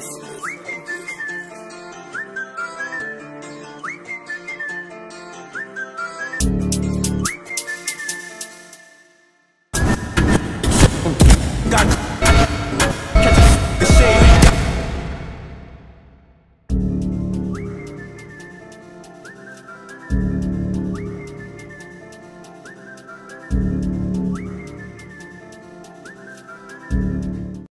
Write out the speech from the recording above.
pieces.